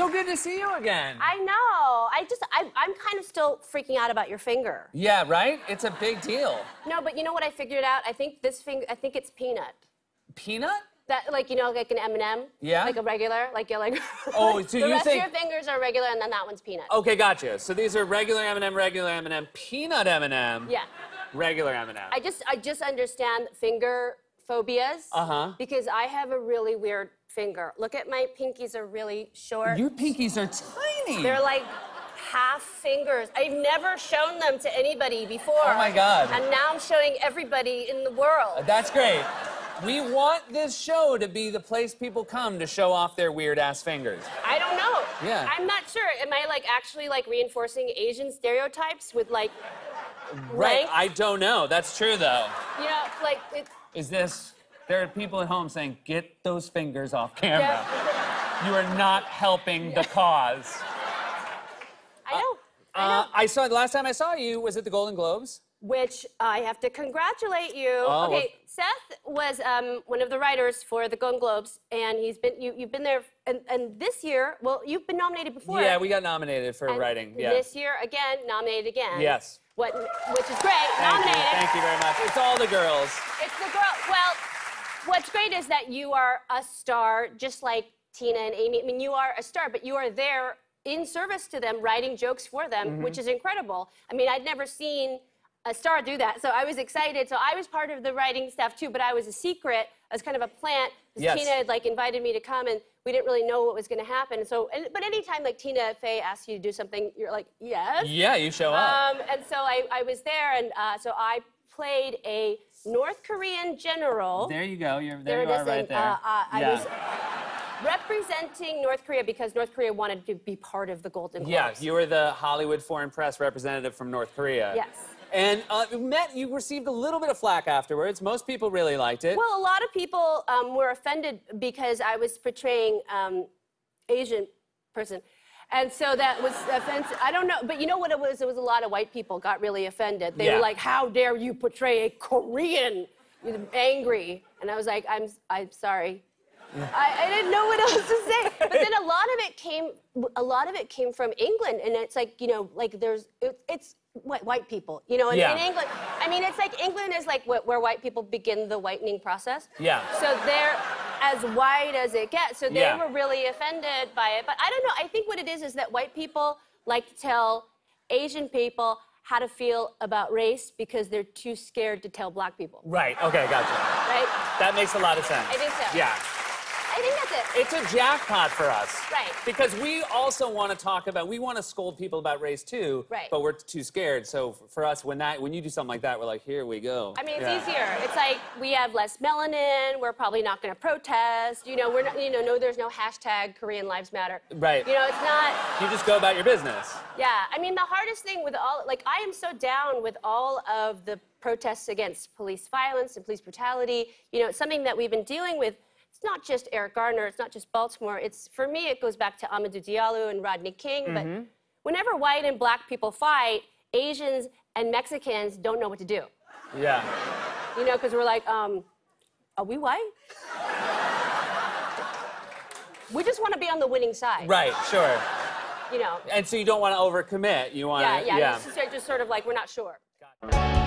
so good to see you again. I know. I just, I, I'm kind of still freaking out about your finger. yeah, right? It's a big deal. No, but you know what I figured out? I think this finger, I think it's peanut. Peanut? That, like, you know, like an M&M? Yeah. Like a regular, like you're like. Oh, so the you rest think- of your fingers are regular, and then that one's peanut. Okay, gotcha. So these are regular M&M, regular M&M, peanut M&M, Yeah. regular M&M. I just, I just understand finger phobias. Uh-huh. Because I have a really weird finger. Look at my pinkies are really short. Your pinkies are tiny. They're like half fingers. I've never shown them to anybody before. Oh my God. And now I'm showing everybody in the world. Uh, that's great. We want this show to be the place people come to show off their weird ass fingers. I don't know. Yeah. I'm not sure. Am I like actually like reinforcing Asian stereotypes with like Right. Rank? I don't know. That's true though. you know like it, Is this there are people at home saying, get those fingers off camera. yeah. You are not helping the cause. I know. I know. Uh, I saw the last time I saw you was at the Golden Globes. Which I have to congratulate you. Oh, okay, well- Seth was um, one of the writers for the Golden Globes, and he's been you, you've been there, and, and this year, well, you've been nominated before. Yeah, we got nominated for and writing. Yeah. This year again, nominated again. Yes. What, which is great. Thank nominated. you. Thank you very much. It's all the girls. It's the girl. Well, what's great is that you are a star, just like Tina and Amy. I mean, you are a star, but you are there in service to them, writing jokes for them, Mm-hmm. which is incredible. I mean, I'd never seen a star do that, so I was excited. So I was part of the writing staff too, but I was a secret. I was kind of a plant. Yes. Tina had like invited me to come, and we didn't really know what was going to happen. So, and, but anytime like Tina Fey asks you to do something, you're like, yes. Yeah, you show up. Um, and so I, I was there, and uh, so I played a North Korean general. there you go. You're there. there you are is, right and, there. uh, uh, I was representing North Korea because North Korea wanted to be part of the Golden Globes. Yeah, you were the Hollywood Foreign Press representative from North Korea. Yes. And uh, Met, you received a little bit of flack afterwards. Most people really liked it. Well, a lot of people um, were offended because I was portraying um, Asian person. And so that was offensive. I don't know, but you know what it was? It was a lot of white people got really offended. They Yeah. were like, "How dare you portray a Korean?" Angry, and I was like, "I'm, I'm sorry." I, I didn't know what else to say. But then a lot of it came, a lot of it came from England, and it's like you know, like there's, it, it's white, white people, you know, Yeah. in England, I mean, it's like England is like wh- where white people begin the whitening process. Yeah. So they're as white as it gets. So they Yeah. were really offended by it. But I don't know. I think what it is is that white people like to tell Asian people how to feel about race because they're too scared to tell black people. right. Okay, gotcha. Right? That makes a lot of sense. I think so. Yeah. I think that's it. It's a jackpot for us. Right. Because we also want to talk about, we want to scold people about race too. Right. But we're too scared. So for us, when that, when you do something like that, we're like, here we go. I mean, it's Yeah. easier. It's like we have less melanin. We're probably not going to protest. You know, we're not. You know, no, there's no hashtag Korean Lives Matter. Right. You know, it's not. You just go about your business. Yeah, I mean, the hardest thing with all, like, I am so down with all of the protests against police violence and police brutality. You know, it's something that we've been dealing with. It's not just Eric Garner, it's not just Baltimore. It's, for me, it goes back to Amadou Diallo and Rodney King. But whenever white and black people fight, Asians and Mexicans don't know what to do. Yeah. You know, because we're like, um, are we white? we just want to be on the winning side. Right, sure. You know. And so you don't want to overcommit. You want Yeah, to, yeah. It's just, just sort of like, we're not sure. yeah.